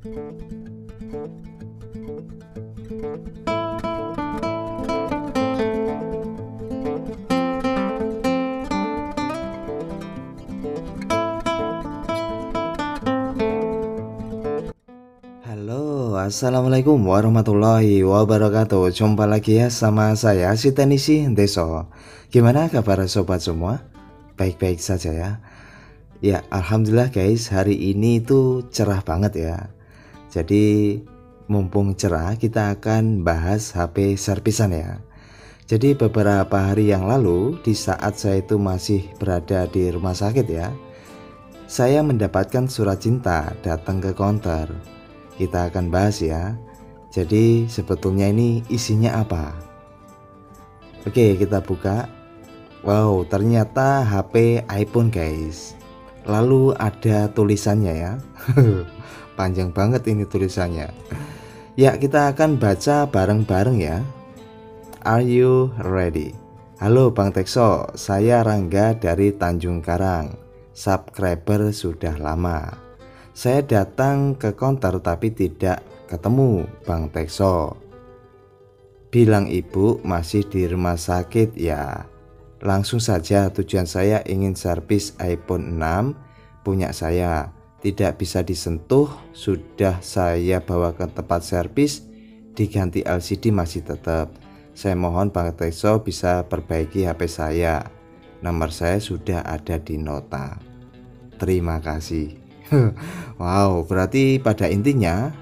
Halo, Assalamualaikum warahmatullahi wabarakatuh. Jumpa lagi ya sama saya si Tenisi Deso. Gimana kabar sobat semua? Baik-baik saja ya. Ya Alhamdulillah guys hari ini itu cerah banget ya Jadi mumpung cerah kita akan bahas HP servisan ya Jadi beberapa hari yang lalu di saat saya itu masih berada di rumah sakit ya Saya mendapatkan surat cinta datang ke konter kita akan bahas ya. Jadi sebetulnya ini isinya apa? Oke, kita buka. Wow, ternyata HP iPhone guys. Lalu ada tulisannya ya. Panjang banget ini tulisannya. Ya, kita akan baca bareng-bareng ya. Are you ready? Halo Bang Tekso, saya Rangga dari Tanjung Karang. Subscriber sudah lama. Saya datang ke konter tapi tidak ketemu Bang Tekso. Bilang ibu masih di rumah sakit ya. Langsung saja tujuan saya ingin servis iPhone 6 punya saya. Tidak bisa disentuh, sudah saya bawa ke tempat servis, diganti LCD masih tetap. Saya mohon Bang Tekso bisa perbaiki HP saya. Nomor saya sudah ada di nota. Terima kasih. wow, berarti pada intinya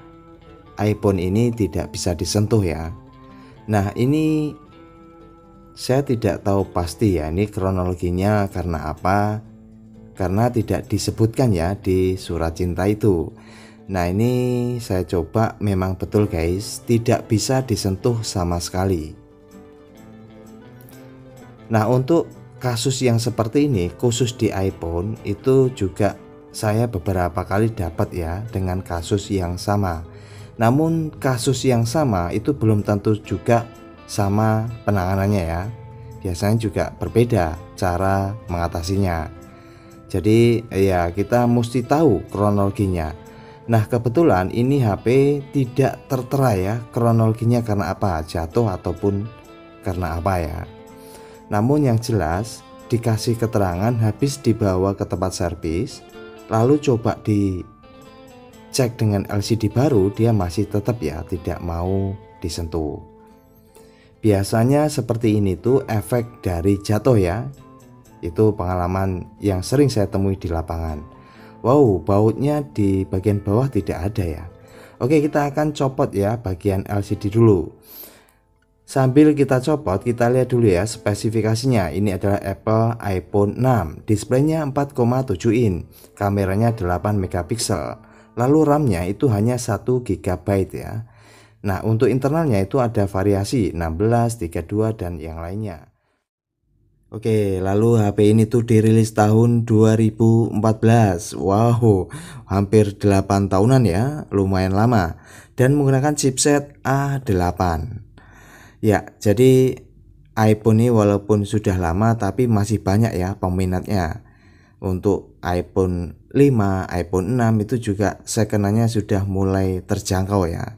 iPhone ini tidak bisa disentuh ya. Nah, ini saya tidak tahu pasti ya ini kronologinya karena apa? Karena tidak disebutkan ya di surat cinta itu. Nah, ini saya coba memang betul guys, tidak bisa disentuh sama sekali. Nah, untuk kasus yang seperti ini khusus di iPhone itu juga saya beberapa kali dapat ya dengan kasus yang sama. Namun kasus yang sama itu belum tentu juga sama penanganannya ya. Biasanya juga berbeda cara mengatasinya. Jadi ya kita mesti tahu kronologinya. Nah kebetulan ini HP tidak tertera ya kronologinya karena apa jatuh ataupun karena apa ya. Namun yang jelas dikasih keterangan habis dibawa ke tempat servis lalu coba di cek dengan LCD baru dia masih tetap ya tidak mau disentuh biasanya seperti ini tuh efek dari jatuh ya itu pengalaman yang sering saya temui di lapangan wow bautnya di bagian bawah tidak ada ya oke kita akan copot ya bagian LCD dulu Sambil kita copot, kita lihat dulu ya spesifikasinya. Ini adalah Apple iPhone 6. Displaynya 4,7 in, kameranya 8 megapiksel. Lalu RAM-nya itu hanya 1 GB ya. Nah, untuk internalnya itu ada variasi 16, 32 dan yang lainnya. Oke, lalu HP ini tuh dirilis tahun 2014. Wow, hampir 8 tahunan ya, lumayan lama. Dan menggunakan chipset A8. Ya, jadi iPhone ini walaupun sudah lama tapi masih banyak ya peminatnya. Untuk iPhone 5, iPhone 6 itu juga sekenanya sudah mulai terjangkau ya.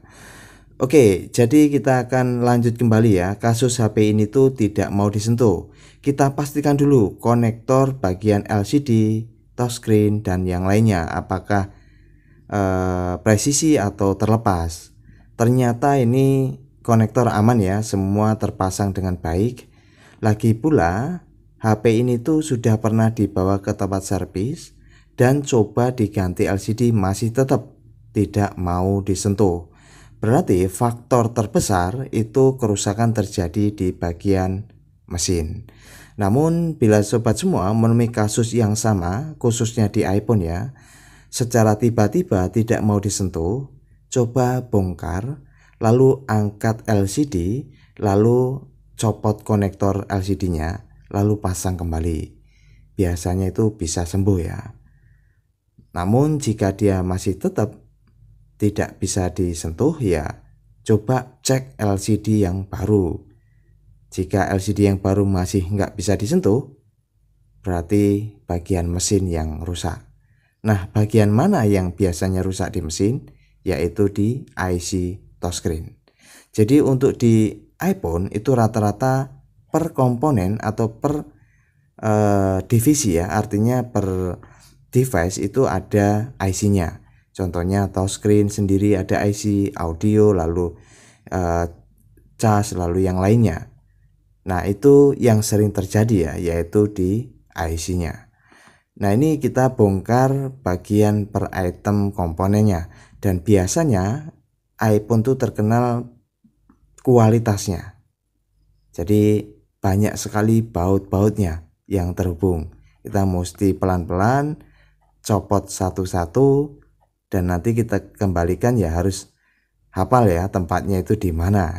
Oke, jadi kita akan lanjut kembali ya. Kasus HP ini tuh tidak mau disentuh. Kita pastikan dulu konektor bagian LCD, touchscreen dan yang lainnya apakah eh, presisi atau terlepas. Ternyata ini konektor aman ya, semua terpasang dengan baik. Lagi pula, HP ini tuh sudah pernah dibawa ke tempat servis dan coba diganti LCD masih tetap tidak mau disentuh. Berarti faktor terbesar itu kerusakan terjadi di bagian mesin. Namun bila sobat semua menemui kasus yang sama, khususnya di iPhone ya, secara tiba-tiba tidak mau disentuh, coba bongkar lalu angkat LCD, lalu copot konektor LCD-nya, lalu pasang kembali. Biasanya itu bisa sembuh ya. Namun jika dia masih tetap tidak bisa disentuh ya coba cek LCD yang baru. Jika LCD yang baru masih nggak bisa disentuh, berarti bagian mesin yang rusak. Nah, bagian mana yang biasanya rusak di mesin? yaitu di IC touchscreen. Jadi untuk di iPhone itu rata-rata per komponen atau per uh, divisi ya, artinya per device itu ada IC-nya. Contohnya touchscreen sendiri ada IC audio lalu uh, cas lalu yang lainnya. Nah, itu yang sering terjadi ya, yaitu di IC-nya. Nah, ini kita bongkar bagian per item komponennya dan biasanya iPhone tuh terkenal kualitasnya. Jadi banyak sekali baut-bautnya yang terhubung. Kita mesti pelan-pelan copot satu-satu dan nanti kita kembalikan ya harus hafal ya tempatnya itu di mana.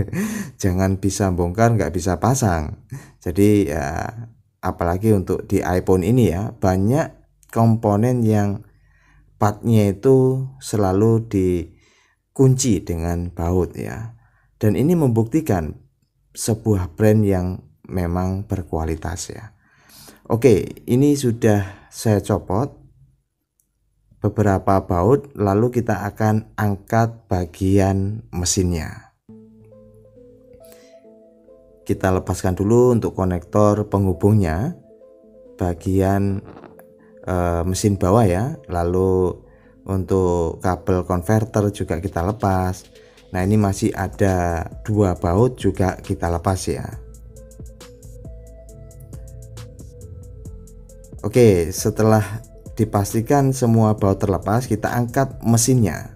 Jangan bisa bongkar nggak bisa pasang. Jadi ya apalagi untuk di iPhone ini ya banyak komponen yang partnya itu selalu dikunci dengan baut ya. Dan ini membuktikan sebuah brand yang memang berkualitas ya. Oke ini sudah saya copot beberapa baut lalu kita akan angkat bagian mesinnya. Kita lepaskan dulu untuk konektor penghubungnya bagian e, mesin bawah ya. Lalu untuk kabel konverter juga kita lepas. Nah ini masih ada dua baut juga kita lepas ya. Oke setelah dipastikan semua baut terlepas kita angkat mesinnya.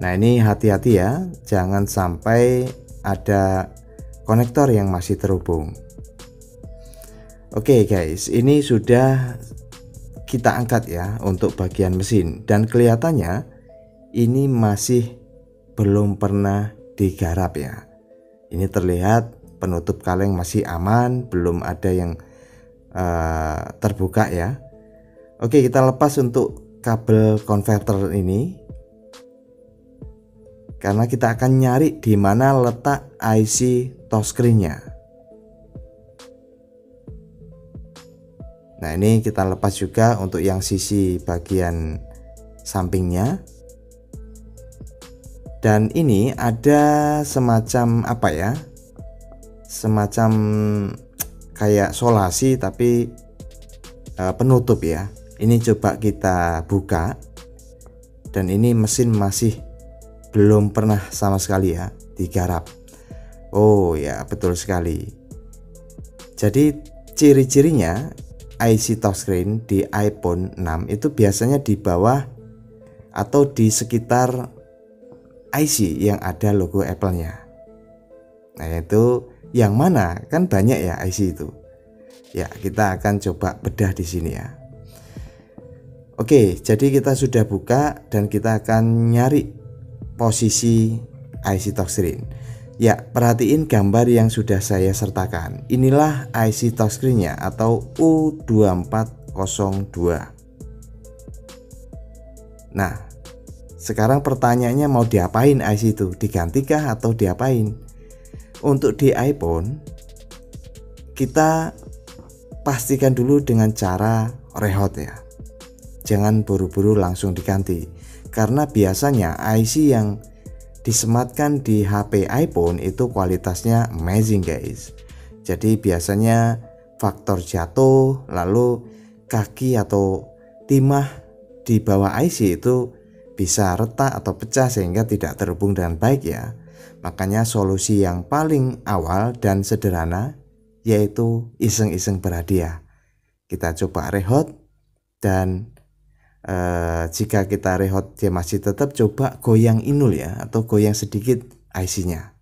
Nah ini hati-hati ya jangan sampai ada konektor yang masih terhubung. Oke guys ini sudah kita angkat ya untuk bagian mesin. Dan kelihatannya ini masih belum pernah digarap ya. Ini terlihat penutup kaleng masih aman belum ada yang uh, terbuka ya. Oke kita lepas untuk kabel konverter ini. Karena kita akan nyari di mana letak IC touchscreennya Nah ini kita lepas juga untuk yang sisi bagian sampingnya. Dan ini ada semacam apa ya? Semacam kayak solasi tapi uh, penutup ya. Ini coba kita buka. Dan ini mesin masih belum pernah sama sekali ya digarap. Oh ya betul sekali. Jadi ciri-cirinya IC touchscreen di iPhone 6 itu biasanya di bawah atau di sekitar IC yang ada logo Apple-nya. Nah itu yang mana? Kan banyak ya IC itu. Ya kita akan coba bedah di sini ya. Oke jadi kita sudah buka dan kita akan nyari posisi IC touchscreen ya perhatiin gambar yang sudah saya sertakan. Inilah IC touchscreennya atau U2402 nah sekarang pertanyaannya mau diapain IC itu? Digantikah atau diapain untuk di iPhone kita pastikan dulu dengan cara rehot ya. Jangan buru-buru langsung diganti. Karena biasanya IC yang disematkan di HP iPhone itu kualitasnya amazing guys. Jadi biasanya faktor jatuh lalu kaki atau timah di bawah IC itu bisa retak atau pecah sehingga tidak terhubung dengan baik ya Makanya solusi yang paling awal dan sederhana yaitu iseng-iseng berhadiah. Kita coba rehot dan eh, jika kita rehot dia masih tetap coba goyang inul ya atau goyang sedikit IC-nya.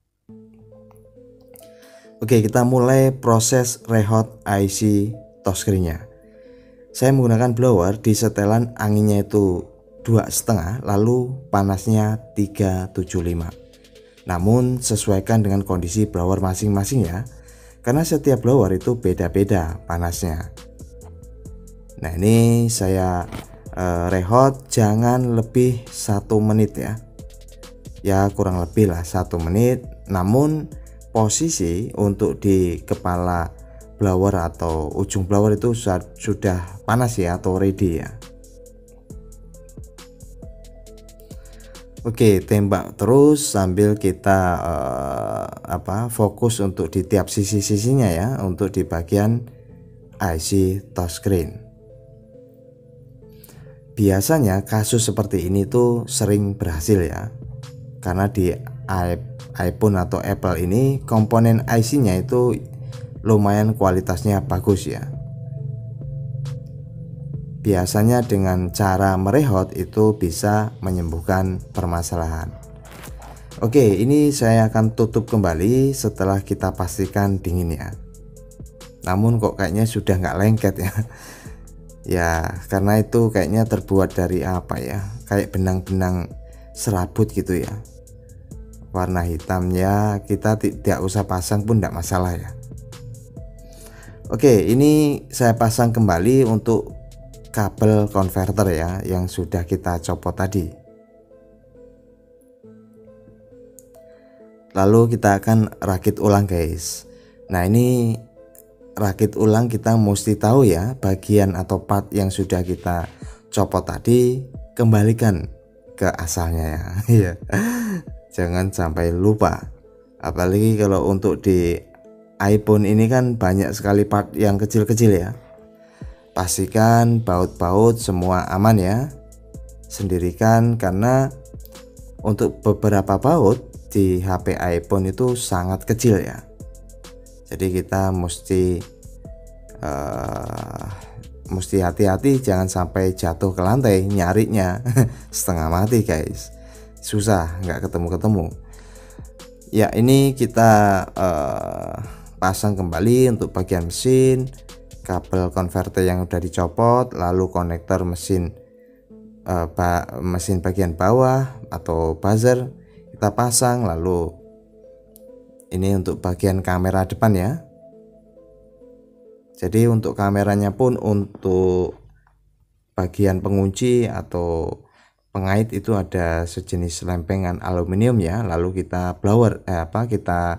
Oke kita mulai proses rehot IC touchscreen-nya. Saya menggunakan blower di setelan anginnya itu dua setengah lalu panasnya 375 namun sesuaikan dengan kondisi blower masing-masing ya Karena setiap blower itu beda-beda panasnya. Nah ini saya uh, rehot jangan lebih satu menit ya. Ya kurang lebih lah satu menit. Namun posisi untuk di kepala blower atau ujung blower itu sudah panas ya atau ready ya Oke, tembak terus sambil kita uh, apa fokus untuk di tiap sisi-sisinya ya, untuk di bagian IC touchscreen. Biasanya kasus seperti ini tuh sering berhasil ya. Karena di iPhone atau Apple ini komponen IC-nya itu lumayan kualitasnya bagus ya. Biasanya dengan cara merehot itu bisa menyembuhkan permasalahan. Oke, ini saya akan tutup kembali setelah kita pastikan dingin ya. Namun kok kayaknya sudah nggak lengket ya. Ya, karena itu kayaknya terbuat dari apa ya? Kayak benang-benang serabut gitu ya. Warna hitamnya kita tidak usah pasang pun tidak masalah ya. Oke, ini saya pasang kembali untuk kabel converter ya yang sudah kita copot tadi. Lalu kita akan rakit ulang guys. Nah ini rakit ulang kita mesti tahu ya bagian atau part yang sudah kita copot tadi kembalikan ke asalnya ya. Iya. jangan sampai lupa. Apalagi kalau untuk di iPhone ini kan banyak sekali part yang kecil-kecil ya pastikan baut-baut semua aman ya. Sendirikan karena untuk beberapa baut di HP iPhone itu sangat kecil ya. Jadi kita mesti uh, mesti hati-hati jangan sampai jatuh ke lantai nyarinya. Setengah mati guys. Susah nggak ketemu-ketemu. Ya ini kita uh, pasang kembali untuk bagian mesin kabel konverter yang udah dicopot lalu konektor mesin uh, ba mesin bagian bawah atau buzzer kita pasang lalu ini untuk bagian kamera depan ya. Jadi untuk kameranya pun untuk bagian pengunci atau pengait itu ada sejenis lempengan aluminium ya lalu kita blower eh, apa kita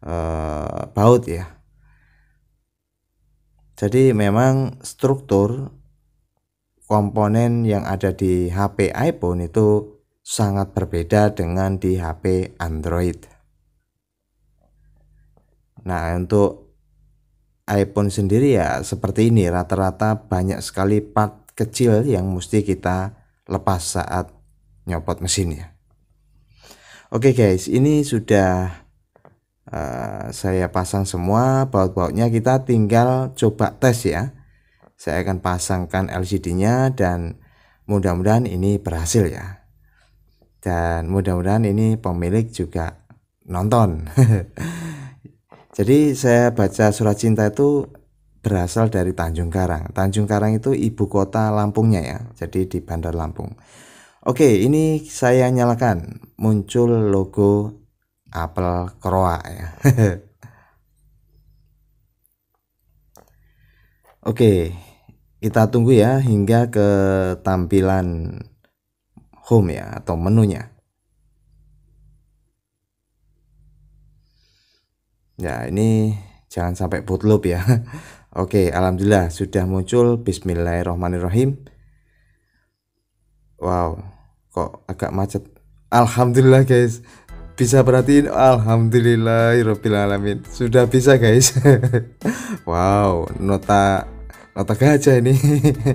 uh, baut ya jadi memang struktur komponen yang ada di HP iPhone itu sangat berbeda dengan di HP Android. Nah, untuk iPhone sendiri ya seperti ini rata-rata banyak sekali part kecil yang mesti kita lepas saat nyopot mesinnya. Oke guys, ini sudah uh, saya pasang semua baut-bautnya. Kita tinggal coba tes ya. Saya akan pasangkan LCD nya dan mudah-mudahan ini berhasil ya. Dan mudah-mudahan ini pemilik juga nonton. Jadi saya baca surat cinta itu berasal dari Tanjung Karang. Tanjung Karang itu ibu kota Lampungnya ya jadi di Bandar Lampung. Oke ini saya nyalakan. Muncul logo apel kroa ya. Oke kita tunggu ya hingga ke tampilan home ya atau menunya. Ya ini jangan sampai bootloop ya. Oke Alhamdulillah sudah muncul. Bismillahirrohmanirrohim Wow kok agak macet. Alhamdulillah guys bisa perhatiin alamin sudah bisa guys. Wow nota nota gajah ini.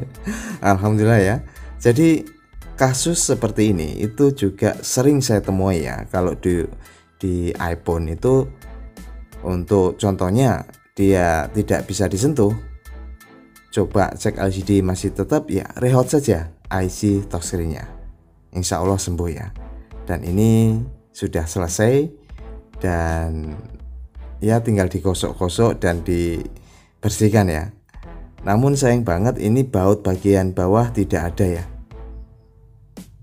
Alhamdulillah ya. Jadi kasus seperti ini itu juga sering saya temui ya. Kalau di di iPhone itu untuk contohnya dia tidak bisa disentuh. Coba cek LCD masih tetap ya rehat saja IC touchscreen-nya Insya Allah sembuh ya. Dan ini sudah selesai dan ya tinggal digosok-gosok dan dibersihkan ya. Namun sayang banget ini baut bagian bawah tidak ada ya.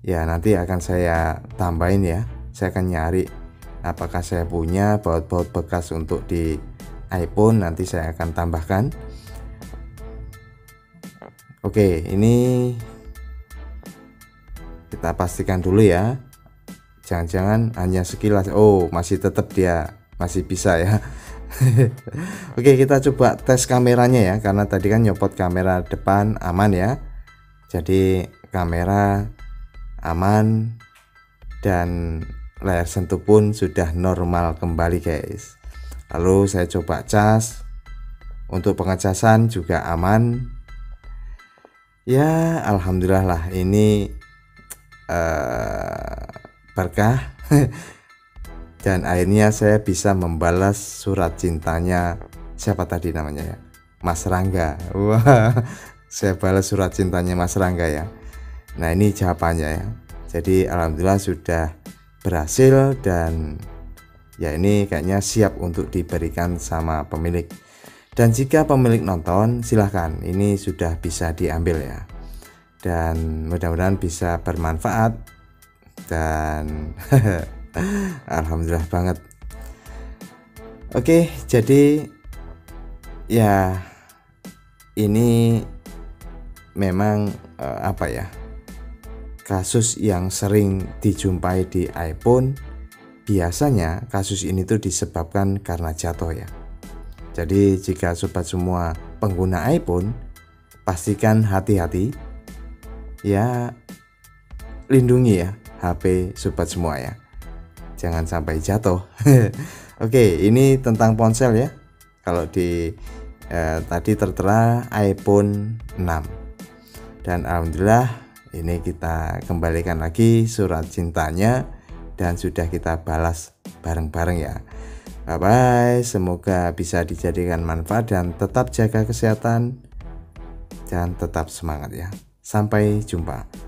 Ya nanti akan saya tambahin ya. Saya akan nyari apakah saya punya baut-baut bekas untuk di iPhone. Nanti saya akan tambahkan. Oke ini kita pastikan dulu ya jangan-jangan hanya sekilas. Oh masih tetap dia masih bisa ya. Oke kita coba tes kameranya ya karena tadi kan nyopot kamera depan aman ya. Jadi kamera aman dan layar sentuh pun sudah normal kembali guys. Lalu saya coba cas. Untuk pengecasan juga aman. Ya Alhamdulillah lah. Ini uh, berkah dan akhirnya saya bisa membalas surat cintanya. Siapa tadi namanya ya? Mas Rangga. Wah saya balas surat cintanya Mas Rangga ya. Nah ini jawabannya ya. Jadi Alhamdulillah sudah berhasil dan ya ini kayaknya siap untuk diberikan sama pemilik. Dan jika pemilik nonton silahkan. Ini sudah bisa diambil ya. Dan mudah-mudahan bisa bermanfaat dan Alhamdulillah banget. Oke jadi ya ini memang uh, apa ya kasus yang sering dijumpai di iPhone biasanya kasus ini tuh disebabkan karena jatuh ya. Jadi jika sobat semua pengguna iPhone pastikan hati-hati ya lindungi ya HP sobat semua ya. Jangan sampai jatuh. Oke ini tentang ponsel ya. Kalau di eh, tadi tertera iPhone 6 dan alhamdulillah ini kita kembalikan lagi surat cintanya dan sudah kita balas bareng-bareng ya. Bye bye semoga bisa dijadikan manfaat dan tetap jaga kesehatan dan tetap semangat ya. Sampai jumpa